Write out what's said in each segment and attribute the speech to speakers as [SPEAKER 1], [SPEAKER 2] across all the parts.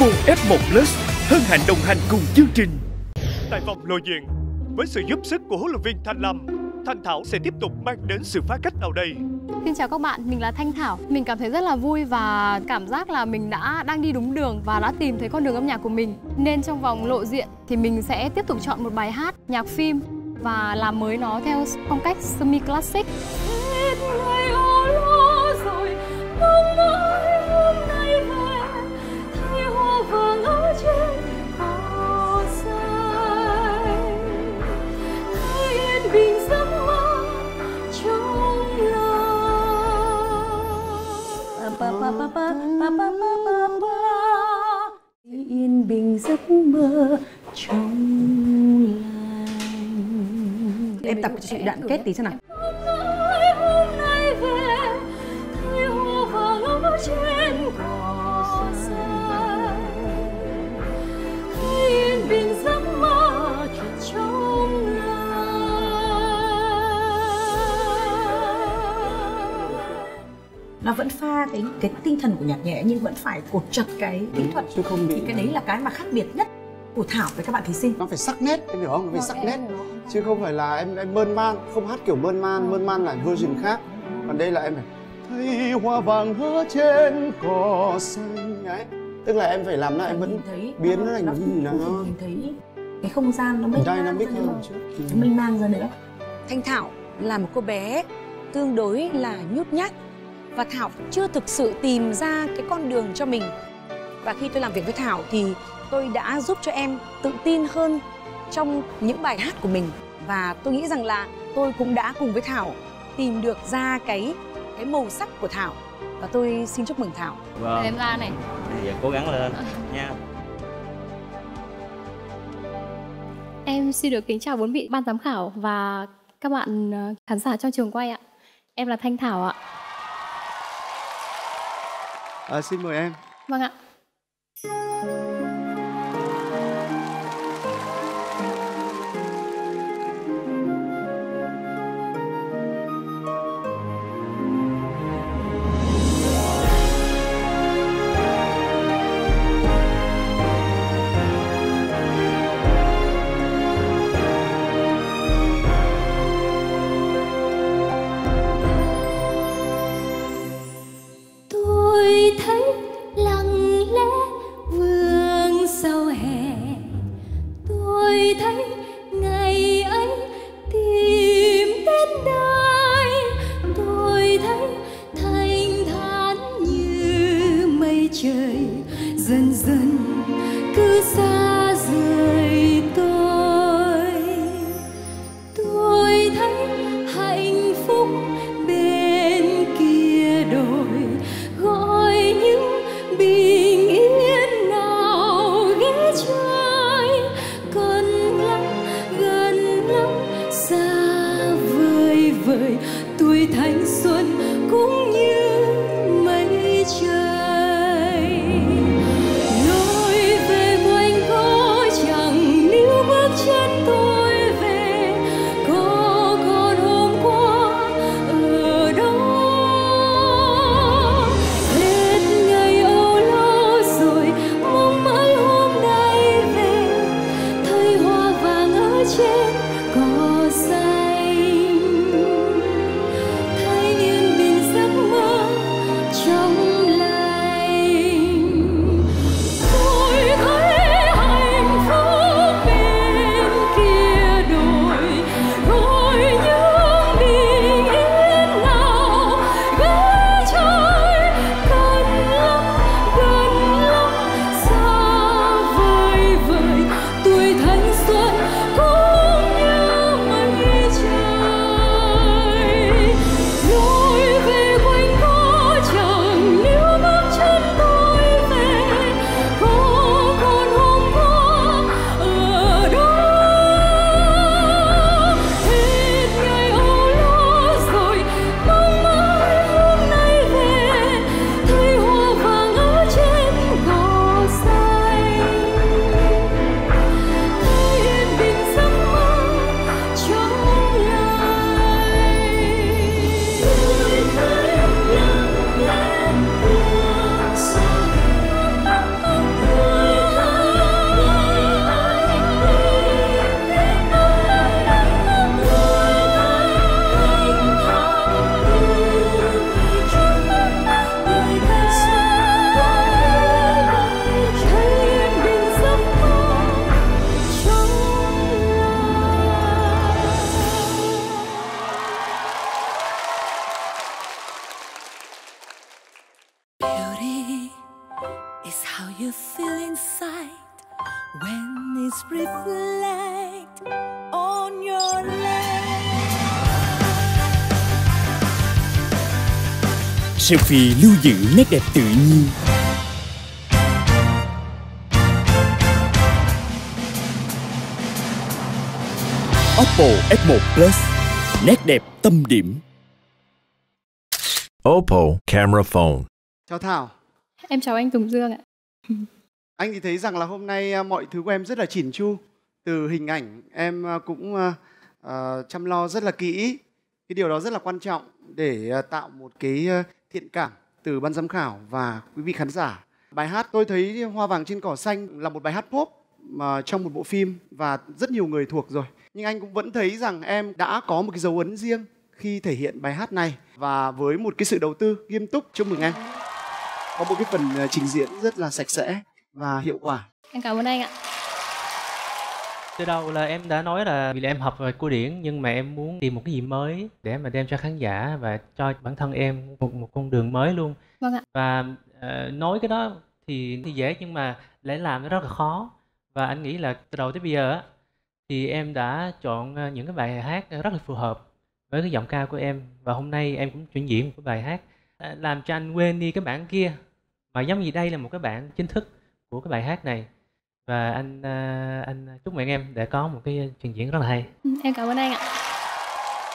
[SPEAKER 1] Oppo F1 Plus hân hạnh đồng hành cùng chương trình. Tại vòng lộ diện, với sự giúp sức của huấn luyện viên Thanh Lâm, Thanh Thảo sẽ tiếp tục mang đến sự phá cách nào đây?
[SPEAKER 2] Xin chào các bạn, mình là Thanh Thảo. Mình cảm thấy rất là vui và cảm giác là mình đã đang đi đúng đường và đã tìm thấy con đường âm nhạc của mình. Nên trong vòng lộ diện thì mình sẽ tiếp tục chọn một bài hát, nhạc phim và làm mới nó theo phong cách semi classic.
[SPEAKER 3] Em tập cho chị đoạn kết tí xem nào. Nó vẫn pha cái cái tinh thần của nhạc nhẹ nhưng vẫn phải cột chặt cái kỹ thuật.
[SPEAKER 4] Chứ không bị
[SPEAKER 3] thì cái đấy là cái mà khác biệt nhất của Thảo với các bạn thí sinh.
[SPEAKER 4] Nó phải sắc nét em hiểu không? Nó phải sắc nét chứ không phải là em em mơn man không hát kiểu mơn man mơn man là version khác. Còn đây là em phải thấy hoa vàng hứa trên cỏ xanh. Đấy tức là em phải làm là em vẫn
[SPEAKER 3] thấy
[SPEAKER 4] biến nó thành
[SPEAKER 3] nó
[SPEAKER 4] nhìn nó.
[SPEAKER 3] nhìn thấy cái không gian nó mênh mang
[SPEAKER 4] dynamic
[SPEAKER 3] ra nữa.
[SPEAKER 4] hơn chứ
[SPEAKER 3] Nó mênh mang ra nữa.
[SPEAKER 5] Thanh Thảo là một cô bé tương đối là nhút nhát. Và Thảo chưa thực sự tìm ra cái con đường cho mình. Và khi tôi làm việc với Thảo thì tôi đã giúp cho em tự tin hơn trong những bài hát của mình và tôi nghĩ rằng là tôi cũng đã cùng với Thảo tìm được ra cái cái màu sắc của Thảo và tôi xin chúc mừng Thảo.
[SPEAKER 6] Vâng,
[SPEAKER 2] em ra này
[SPEAKER 6] giờ cố gắng lên nha.
[SPEAKER 2] Em xin được kính chào bốn vị ban giám khảo và các bạn ờ, khán giả trong trường quay ạ. Em là Thanh Thảo ạ.
[SPEAKER 4] à, xin mời em
[SPEAKER 2] Vâng ạ.
[SPEAKER 3] You feel inside when it's reflect on your leg?
[SPEAKER 7] Selfie lưu giữ nét đẹp tự nhiên Oppo F1 Plus Nét đẹp tâm điểm
[SPEAKER 8] Oppo camera phone.
[SPEAKER 4] chào Thảo
[SPEAKER 2] Em chào anh Tùng Dương ạ
[SPEAKER 4] anh thì thấy rằng là hôm nay à, mọi thứ của em rất là chỉn chu. Từ hình ảnh em à, cũng à, chăm lo rất là kỹ. Cái điều đó rất là quan trọng để tạo một cái thiện cảm từ ban giám khảo và quý vị khán giả. Bài hát tôi thấy hoa vàng trên cỏ xanh là một bài hát pop mà trong một bộ phim và rất nhiều người thuộc rồi. Nhưng anh cũng vẫn thấy rằng em đã có một cái dấu ấn riêng khi thể hiện bài hát này và với một cái sự đầu tư nghiêm túc. Chúc mừng em có một cái phần à, trình diễn rất là sạch sẽ và hiệu quả
[SPEAKER 2] Em cảm ơn anh ạ.
[SPEAKER 6] Từ đầu là em đã nói là vì là em học về cổ điển nhưng mà em muốn tìm một cái gì mới để mà đem cho khán giả và cho bản thân em một một con đường mới luôn.
[SPEAKER 2] Vâng ạ.
[SPEAKER 6] Và ờ, nói cái đó thì thì dễ nhưng mà để làm nó rất là khó. Và anh nghĩ là từ đầu tới bây giờ á thì em đã chọn ờ, những cái bài hát rất là phù hợp với cái giọng ca của em và hôm nay em cũng chuyển diễn một cái bài hát ờ, làm cho anh quên đi cái bản kia mà giống như đây là một cái bản chính thức của cái bài hát này. Và anh à, anh chúc mừng em để có một cái trình diễn rất là hay.
[SPEAKER 2] Ừ, Em cảm ơn anh ạ.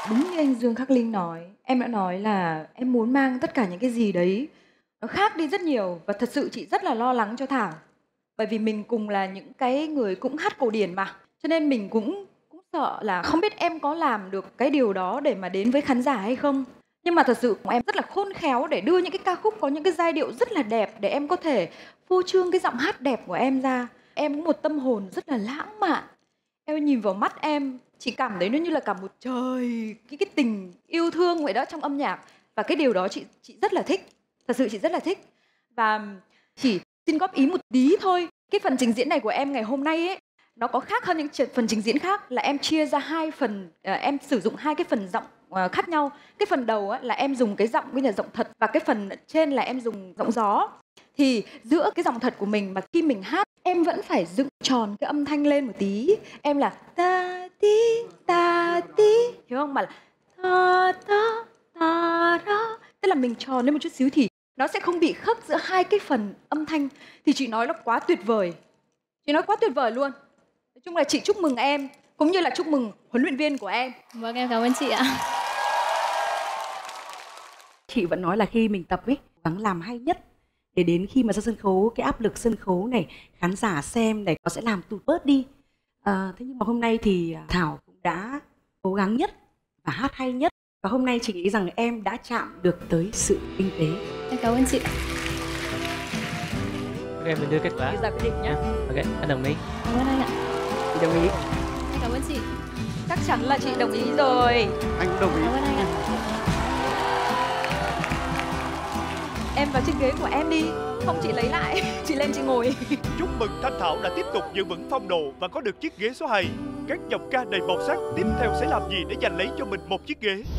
[SPEAKER 9] đúng như anh Dương Khắc Linh nói em đã nói là em muốn mang tất cả những cái gì đấy nó khác đi rất nhiều và thật sự chị rất là lo lắng cho Thảo. Bởi vì mình cùng là những cái người cũng hát cổ điển mà cho nên mình cũng cũng sợ là không biết em có làm được cái điều đó để mà đến với khán giả hay không nhưng mà thật sự em rất là khôn khéo để đưa những cái ca khúc có những cái giai điệu rất là đẹp để em có thể phô trương cái giọng hát đẹp của em ra. Em có một tâm hồn rất là lãng mạn. Em nhìn vào mắt em, chỉ cảm thấy nó như là cả một trời, cái cái tình yêu thương vậy đó trong âm nhạc. Và cái điều đó chị chị rất là thích. Thật sự chị rất là thích. Và chỉ xin góp ý một tí thôi, cái phần trình diễn này của em ngày hôm nay ấy, nó có khác hơn những phần trình diễn khác là em chia ra hai phần ờ, em sử dụng hai cái phần giọng Ờ, khác nhau. Cái phần đầu á, là em dùng cái giọng bây giờ giọng thật và cái phần trên là em dùng giọng gió. Thì giữa cái giọng thật của mình mà khi mình hát em vẫn phải dựng tròn cái âm thanh lên một tí. Em là ta tí ta tí hiểu không? Mà là ta ta ta ra. Tức là mình tròn lên một chút xíu thì nó sẽ không bị khớp giữa hai cái phần âm thanh. Thì chị nói nó quá tuyệt vời. Chị nói quá tuyệt vời luôn. Nói chung là chị chúc mừng em cũng như là chúc mừng huấn luyện viên của em.
[SPEAKER 2] Vâng em cảm ơn chị ạ
[SPEAKER 5] chị vẫn nói là khi mình tập ấy cố gắng làm hay nhất để đến khi mà ra sân khấu cái áp lực sân khấu này khán giả xem này nó sẽ làm tụt bớt đi. À, thế nhưng mà hôm nay thì à, thảo cũng đã cố gắng nhất và hát hay nhất. Và hôm nay chị nghĩ rằng em đã chạm được tới sự tinh tế.
[SPEAKER 2] Em cảm ơn chị.
[SPEAKER 6] ok mình đưa kết quả.
[SPEAKER 5] Đưa ra quyết định nhé
[SPEAKER 6] ok anh đồng ý.
[SPEAKER 2] Cảm ơn anh ạ.
[SPEAKER 5] chị đồng ý.
[SPEAKER 2] Em cảm ơn chị.
[SPEAKER 9] chắc chắn là chị đồng ý rồi.
[SPEAKER 4] Anh cũng đồng ý.
[SPEAKER 2] Cảm ơn anh ạ.
[SPEAKER 9] Em vào trên ghế của em đi không, chị lấy lại chị lên, chị ngồi
[SPEAKER 1] Chúc mừng Thanh Thảo đã tiếp tục giữ vững phong độ và có được chiếc ghế số 2. Các giọng ca đầy màu sắc tiếp theo sẽ làm gì để giành lấy cho mình một chiếc ghế?